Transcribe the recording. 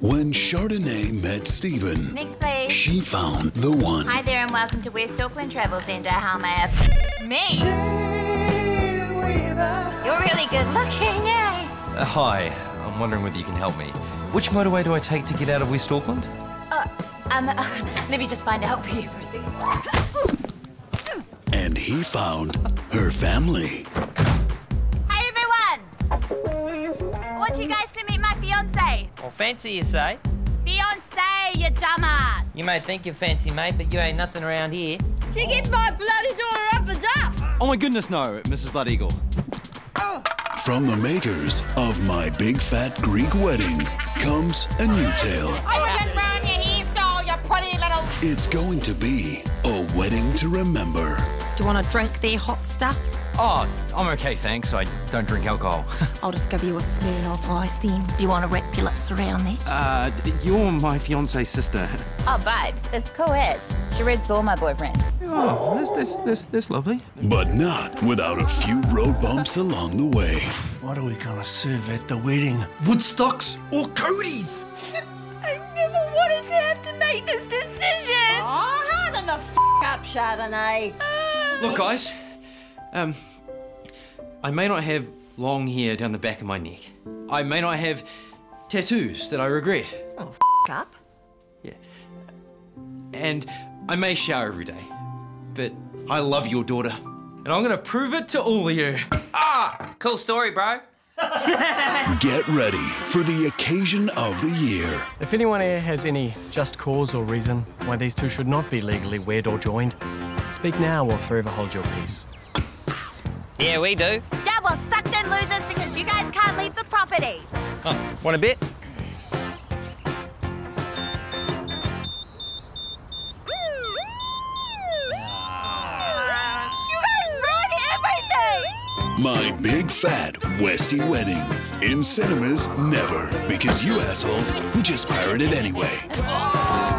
When Chardonnay met Stephen, Next, please. she found the one. Hi there, and welcome to West Auckland Travel Centre. How may I? Me. You're really good looking, eh? Uh, hi, I'm wondering whether you can help me. Which motorway do I take to get out of West Auckland? Um, let me just find out for you. And he found her family. Want you guys to meet my fiance. Well, fancy, you say? Fiance, you dumbass. You may think you're fancy, mate, but you ain't nothing around here. She gets my bloody daughter up the duff. Oh my goodness, no, Mrs. Blood Eagle. Oh. From the makers of My Big Fat Greek Wedding comes a new tale. Oh, I wasn't round your hairstyle, you pretty little. It's going to be a wedding to remember. Do you want to drink there, hot stuff? Oh, I'm okay, thanks. I don't drink alcohol. I'll just give you a Smirnoff ice then. Do you want to wrap your lips around there? Uh, you're my fiance's sister. Oh, vibes. it's cool as. She reads all my boyfriends. Oh, that's, that's, that's, that's lovely. But not without a few road bumps along the way. What are we gonna serve at the wedding? Woodstocks or Cody's? I never wanted to have to make this decision. Oh, harden the f up, Chardonnay. Look, guys, um, I may not have long hair down the back of my neck. I may not have tattoos that I regret. Oh, f up. Yeah. And I may shower every day. But I love your daughter. And I'm gonna prove it to all of you. Ah! Cool story, bro. Get ready for the occasion of the year. If anyone here has any just cause or reason why these two should not be legally wed or joined, speak now or forever hold your peace. Yeah, we do. Yeah, well, sucked in losers because you guys can't leave the property. Oh, want a bit? You guys ruined everything. My Big Fat Westie Wedding. In cinemas, never. Because you assholes who just pirated anyway. Oh,